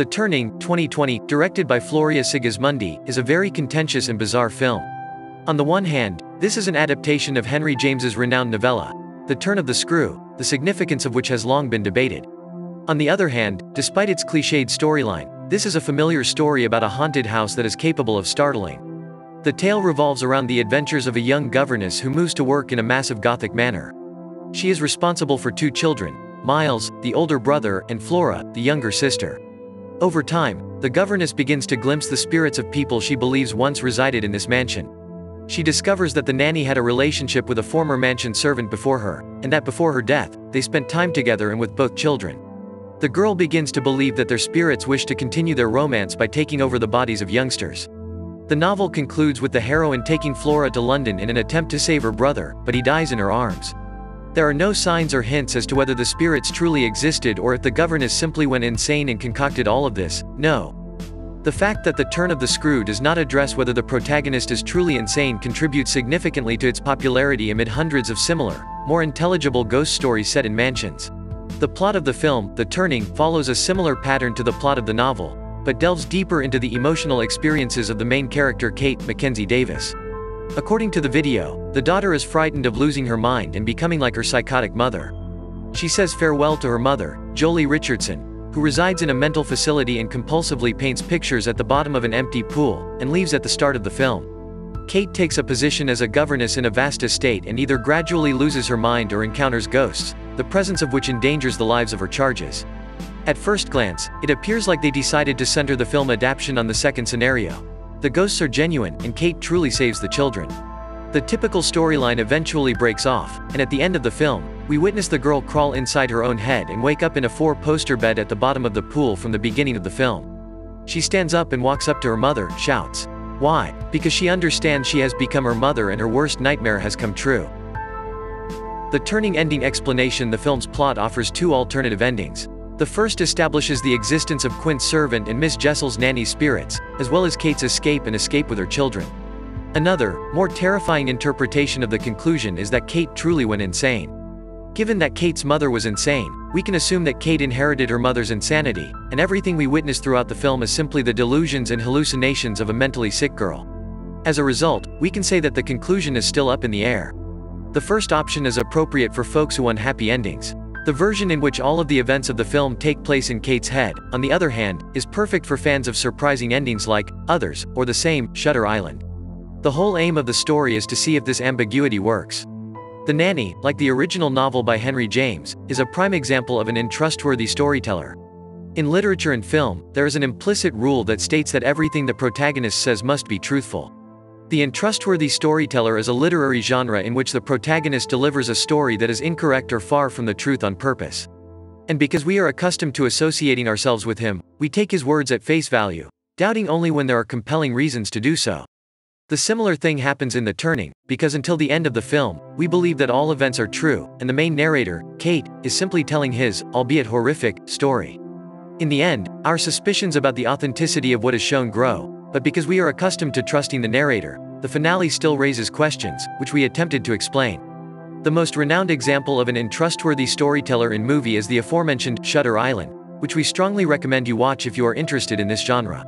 The Turning, 2020, directed by Floria Sigismondi, is a very contentious and bizarre film. On the one hand, this is an adaptation of Henry James's renowned novella, The Turn of the Screw, the significance of which has long been debated. On the other hand, despite its cliched storyline, this is a familiar story about a haunted house that is capable of startling. The tale revolves around the adventures of a young governess who moves to work in a massive Gothic manor. She is responsible for two children, Miles, the older brother, and Flora, the younger sister. Over time, the governess begins to glimpse the spirits of people she believes once resided in this mansion. She discovers that the nanny had a relationship with a former mansion servant before her, and that before her death, they spent time together and with both children. The girl begins to believe that their spirits wish to continue their romance by taking over the bodies of youngsters. The novel concludes with the heroine taking Flora to London in an attempt to save her brother, but he dies in her arms. There are no signs or hints as to whether the spirits truly existed or if the governess simply went insane and concocted all of this, no. The fact that the turn of the screw does not address whether the protagonist is truly insane contributes significantly to its popularity amid hundreds of similar, more intelligible ghost stories set in mansions. The plot of the film, The Turning, follows a similar pattern to the plot of the novel, but delves deeper into the emotional experiences of the main character Kate Mackenzie Davis. According to the video, the daughter is frightened of losing her mind and becoming like her psychotic mother. She says farewell to her mother, Joely Richardson, who resides in a mental facility and compulsively paints pictures at the bottom of an empty pool, and leaves at the start of the film. Kate takes a position as a governess in a vast estate and either gradually loses her mind or encounters ghosts, the presence of which endangers the lives of her charges. At first glance, it appears like they decided to center the film adaptation on the second scenario. The ghosts are genuine, and Kate truly saves the children. The typical storyline eventually breaks off, and at the end of the film, we witness the girl crawl inside her own head and wake up in a four-poster bed at the bottom of the pool from the beginning of the film. She stands up and walks up to her mother, shouts. Why? Because she understands she has become her mother and her worst nightmare has come true. The turning ending explanation The film's plot offers two alternative endings. The first establishes the existence of Quint's servant and Miss Jessel's nanny spirits, as well as Kate's escape and escape with her children. Another, more terrifying interpretation of the conclusion is that Kate truly went insane. Given that Kate's mother was insane, we can assume that Kate inherited her mother's insanity, and everything we witness throughout the film is simply the delusions and hallucinations of a mentally sick girl. As a result, we can say that the conclusion is still up in the air. The first option is appropriate for folks who want happy endings. The version in which all of the events of the film take place in Kate's head, on the other hand, is perfect for fans of surprising endings like Others, or the same, Shutter Island. The whole aim of the story is to see if this ambiguity works. The Nanny, like the original novel by Henry James, is a prime example of an untrustworthy storyteller. In literature and film, there is an implicit rule that states that everything the protagonist says must be truthful. The untrustworthy storyteller is a literary genre in which the protagonist delivers a story that is incorrect or far from the truth on purpose. And because we are accustomed to associating ourselves with him, we take his words at face value, doubting only when there are compelling reasons to do so. The similar thing happens in The Turning, because until the end of the film, we believe that all events are true, and the main narrator, Kate, is simply telling his, albeit horrific, story. In the end, our suspicions about the authenticity of what is shown grow, but because we are accustomed to trusting the narrator, the finale still raises questions, which we attempted to explain. The most renowned example of an untrustworthy storyteller in movie is the aforementioned Shutter Island, which we strongly recommend you watch if you are interested in this genre.